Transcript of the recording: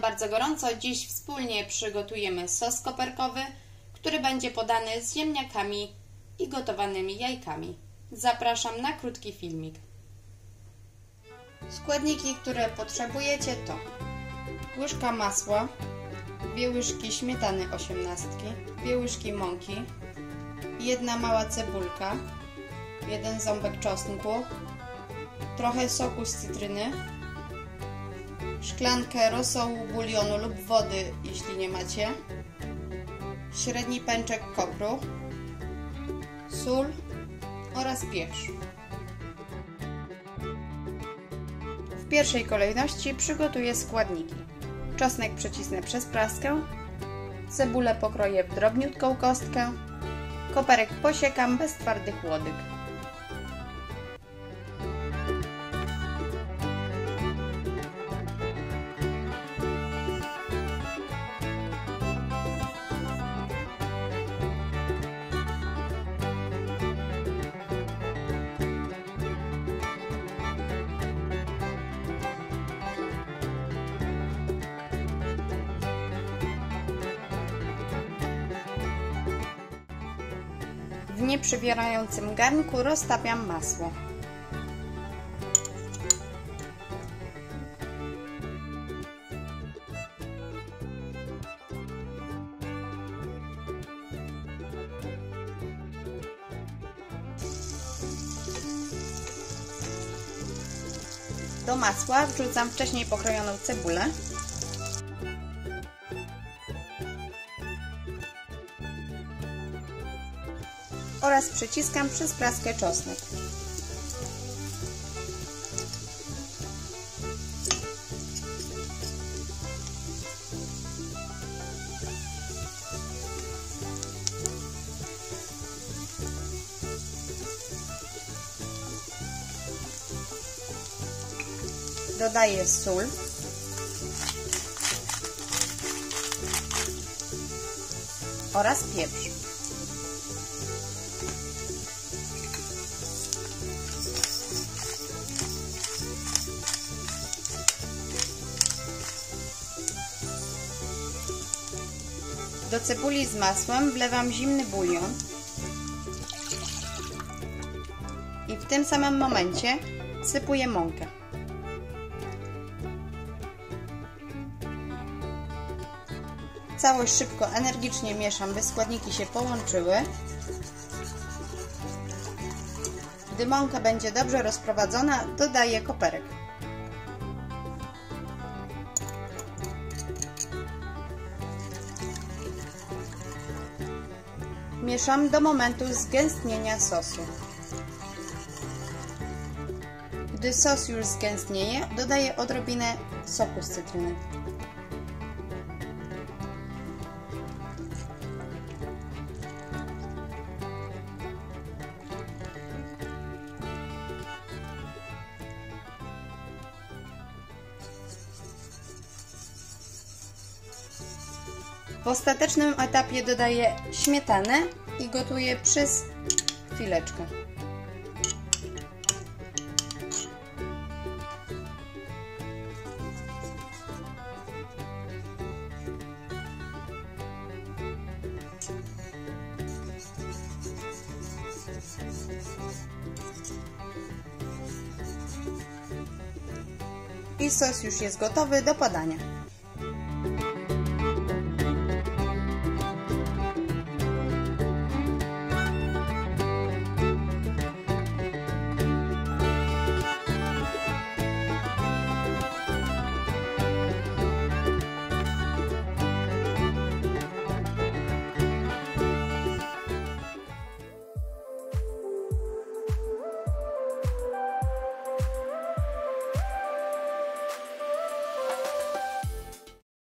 bardzo gorąco. Dziś wspólnie przygotujemy sos koperkowy, który będzie podany z ziemniakami i gotowanymi jajkami. Zapraszam na krótki filmik. Składniki, które potrzebujecie to łyżka masła, dwie łyżki śmietany osiemnastki, dwie łyżki mąki, jedna mała cebulka, jeden ząbek czosnku, trochę soku z cytryny, szklankę rosołu, bulionu lub wody, jeśli nie macie, średni pęczek kopru, sól oraz pieprz. W pierwszej kolejności przygotuję składniki. Czosnek przecisnę przez praskę, cebulę pokroję w drobniutką kostkę, koperek posiekam bez twardych łodyg. W nieprzybierającym garnku roztapiam masło. Do masła wrzucam wcześniej pokrojoną cebulę oraz przyciskam przez praskę czosnek. Dodaję sól. oraz pieprz. Do cebuli z masłem wlewam zimny bulion i w tym samym momencie sypuję mąkę. Całość szybko, energicznie mieszam, by składniki się połączyły. Gdy mąka będzie dobrze rozprowadzona, dodaję koperek. Mieszam do momentu zgęstnienia sosu. Gdy sos już zgęstnieje, dodaję odrobinę soku z cytryny. W ostatecznym etapie dodaję śmietanę i gotuję przez chwileczkę. I sos już jest gotowy do podania.